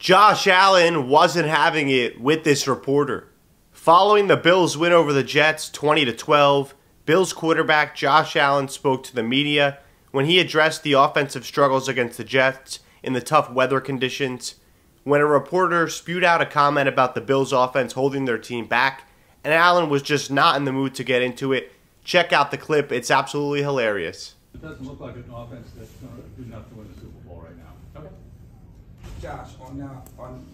Josh Allen wasn't having it with this reporter. Following the Bills' win over the Jets 20 to 12, Bills quarterback Josh Allen spoke to the media when he addressed the offensive struggles against the Jets in the tough weather conditions. When a reporter spewed out a comment about the Bills' offense holding their team back, and Allen was just not in the mood to get into it, check out the clip. It's absolutely hilarious. It doesn't look like an offense that's going enough to win the Super Bowl right now. Josh, on now, on